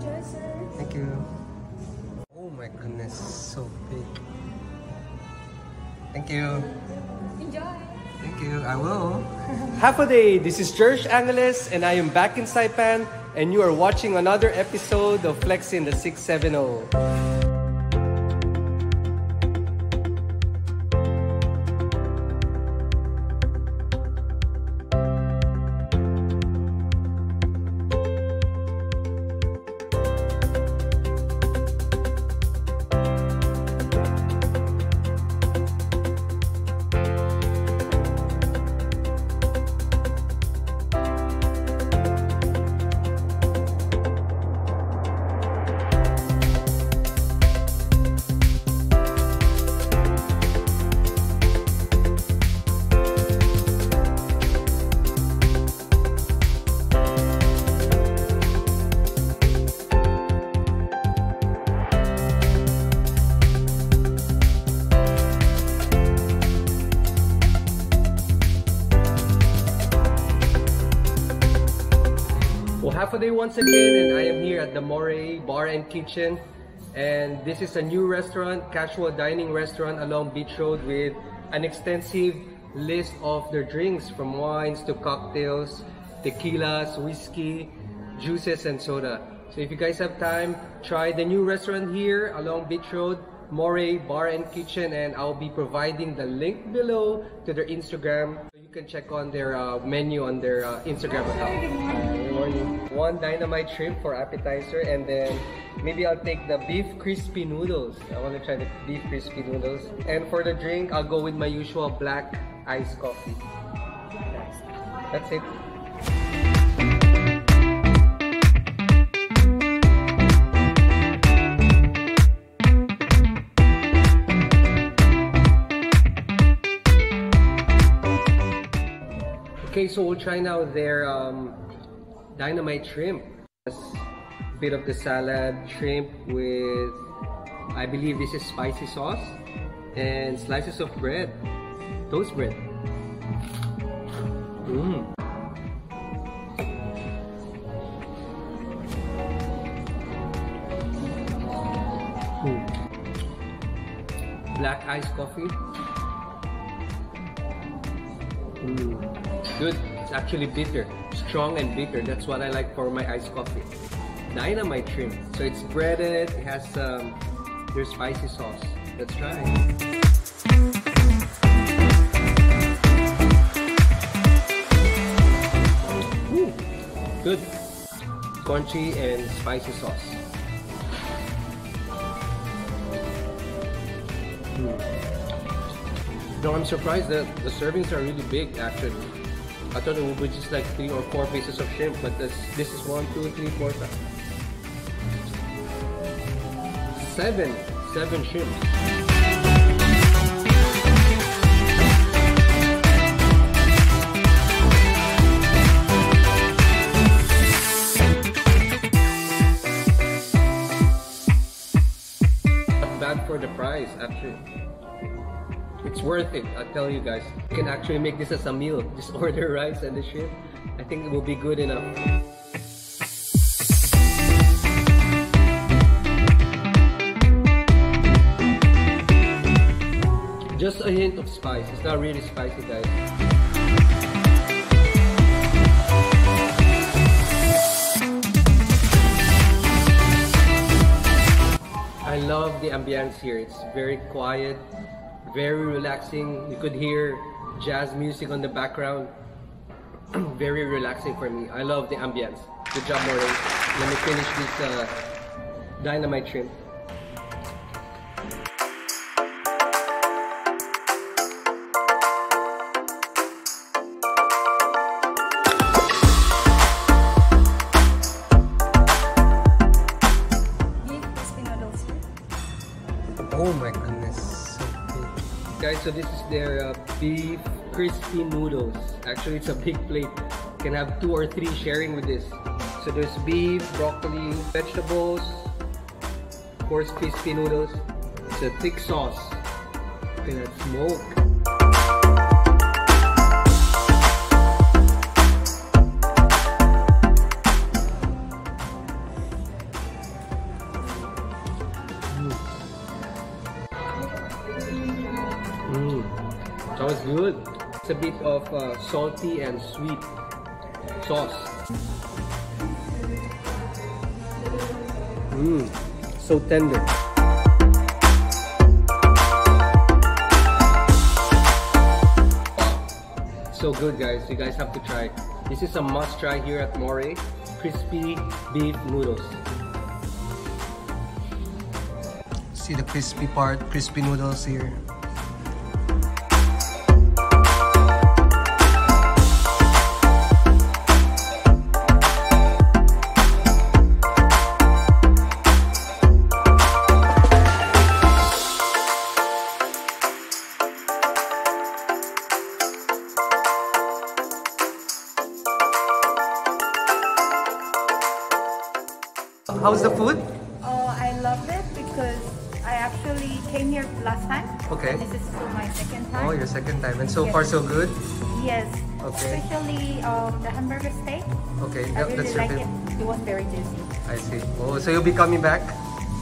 Enjoy, sir. Thank you. Oh my goodness, so big. Thank you. Enjoy. Thank you. I will. Hafa adai, this is George Angeles and I am back in Saipan and you are watching another episode of Flexin the 670. Once again, and I am here at the Morae Bar and Kitchen. And this is a new restaurant, casual dining restaurant along Beach Road with an extensive list of their drinks from wines to cocktails, tequilas, whiskey, juices, and soda. So if you guys have time, try the new restaurant here along Beach Road, Morae Bar and Kitchen, and I'll be providing the link below to their Instagram. You can check on their uh, menu on their uh, Instagram account. Morning. One dynamite shrimp for appetizer, and then maybe I'll take the beef crispy noodles. I want to try the beef crispy noodles. And for the drink, I'll go with my usual black iced coffee. That's it. Okay, so we'll try now their um, dynamite shrimp. A bit of the salad, shrimp with, I believe this is spicy sauce, and slices of bread, toast bread. Mmm. Black iced coffee. Mm, good. It's actually bitter. Strong and bitter. That's what I like for my iced coffee. Dynamite shrimp. So it's breaded. It has um, their spicy sauce. Let's try. Ooh, good. Crunchy and spicy sauce. No, I'm surprised that the servings are really big actually. I thought it would be just like three or four pieces of shrimp, but this, this is one, two, three, four, five. Seven, seven bad for the price actually. It's worth it, I'll tell you guys. You can actually make this as a meal. Just order rice and the shrimp. I think it will be good enough. Just a hint of spice. It's not really spicy, guys. I love the ambience here. It's very quiet, very relaxing. You could hear jazz music on the background. very relaxing for me. I love the ambience. Good job, Maureen. Let me finish this uh, dynamite shrimp. Beef crispy noodles, sir. Oh my so this is their uh, beef crispy noodles. Actually, it's a big plate. You can have two or three sharing with this. So there's beef, broccoli, vegetables, of course, crispy noodles. It's a thick sauce. Look at that smoke. Good. It's a bit of uh, salty and sweet sauce. Mmm, so tender. So good guys, you guys have to try. This is a must try here at More. Crispy beef noodles. See the crispy part, crispy noodles here. How's the food? Oh, I love it because I actually came here last time. Okay. This is my second time. Oh, your second time. And so Yes. far so good? Yes. Okay. Especially um, the hamburger steak. Okay, I yep, really that's your like it. favorite. It was very juicy. I see. Oh, so you'll be coming back?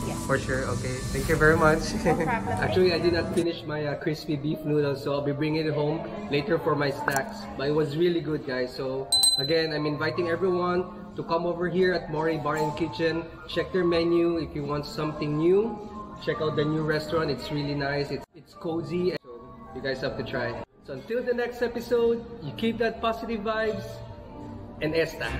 Yes. For sure. Okay. Thank you very much. No. Actually, I did not finish my uh, crispy beef noodles, so I'll be bringing it home later for my snacks. But it was really good, guys. So again, I'm inviting everyone to come over here at Morae Bar and Kitchen. Check their menu if you want something new. Check out the new restaurant. It's really nice. It's it's cozy. So you guys have to try. So until the next episode, you keep that positive vibes and esta.